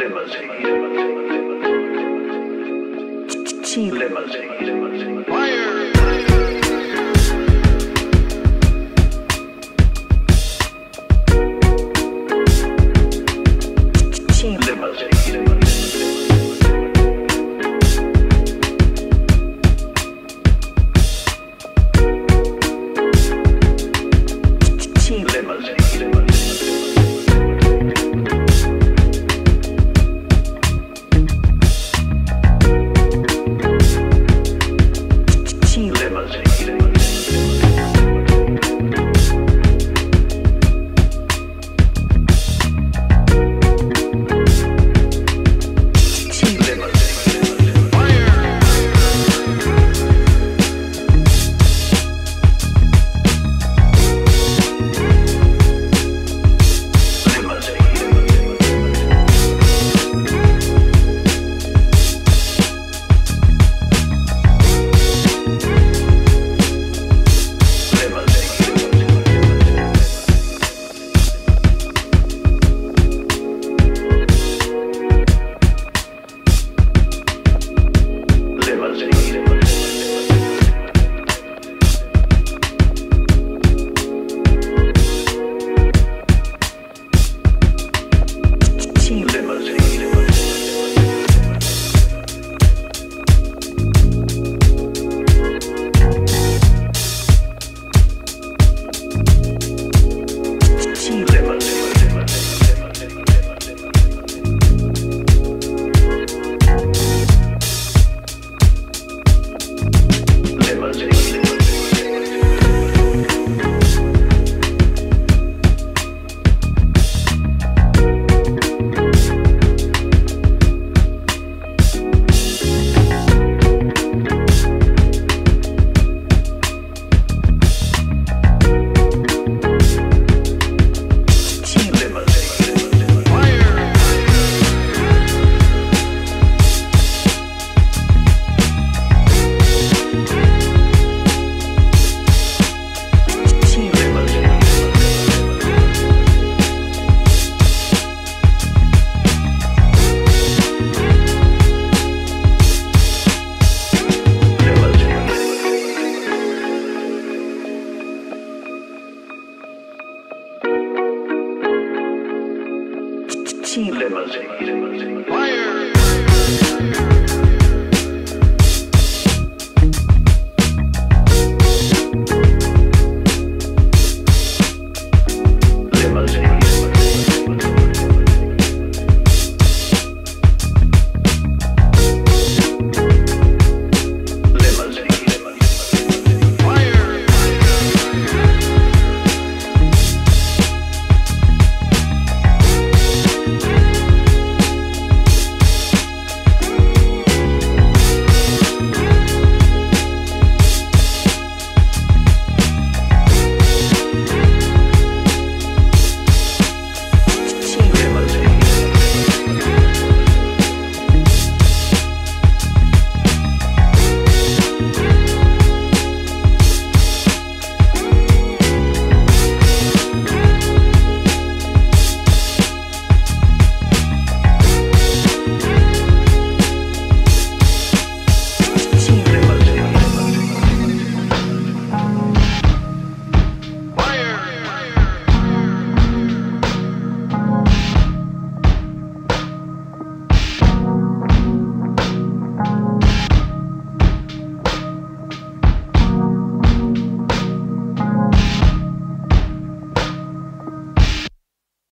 Limousine. Cheap. Limousine. Fire! limousine. Fire!